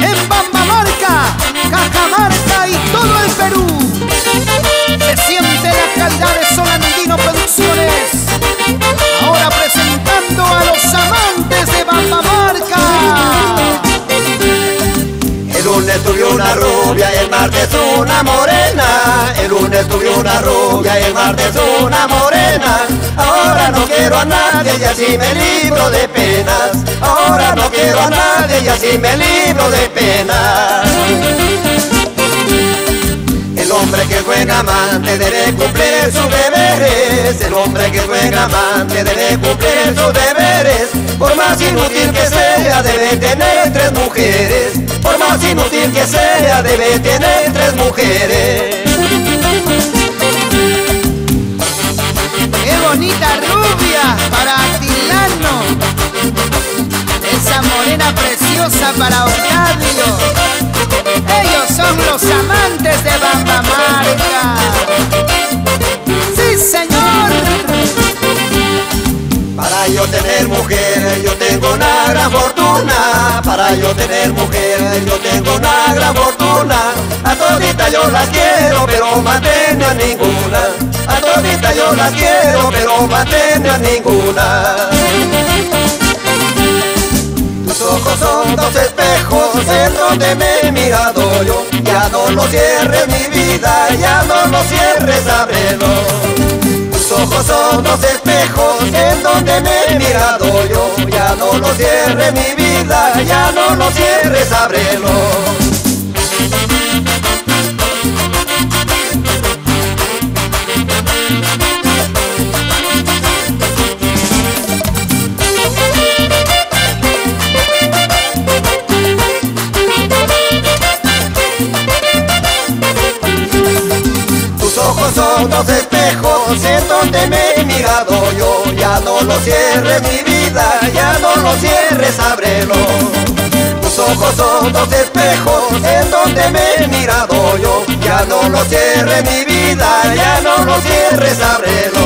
En Bambamarca, Cajamarca y todo el Perú se siente la calidad de Solandino Producciones. Ahora presentando a los amantes de Bambamarca. El lunes tuve una rubia y el martes una morena. El lunes tuve una rubia y el martes una morena. Quiero a nadie y así me libro de penas. Ahora no quiero a nadie y así me libro de penas. El hombre que buen amante debe cumplir sus deberes. El hombre que buen amante debe cumplir sus deberes. Por más inútil que sea, debe tener tres mujeres. Por más inútil que sea, debe tener tres mujeres. Preciosa para Octavio. Ellos son los amantes de Bambamarca. ¡Sí, señor! Para yo tener mujer, yo tengo una gran fortuna. Para yo tener mujer, yo tengo una gran fortuna. A todita yo las quiero, pero mantengo a ninguna. A todita yo las quiero, pero mantengo a ninguna. Dos espejos en donde me he mirado yo. Ya no lo cierres mi vida, ya no lo cierres, ábrelo. Tus ojos son dos espejos en donde me he mirado yo. Ya no lo cierres mi vida, ya no lo cierres, ábrelo. Tus ojos son dos espejos en donde me he mirado yo. Ya no lo cierres mi vida, ya no lo cierres, ábrelo. Tus ojos son dos espejos en donde me he mirado yo. Ya no lo cierres mi vida, ya no lo cierres, ábrelo.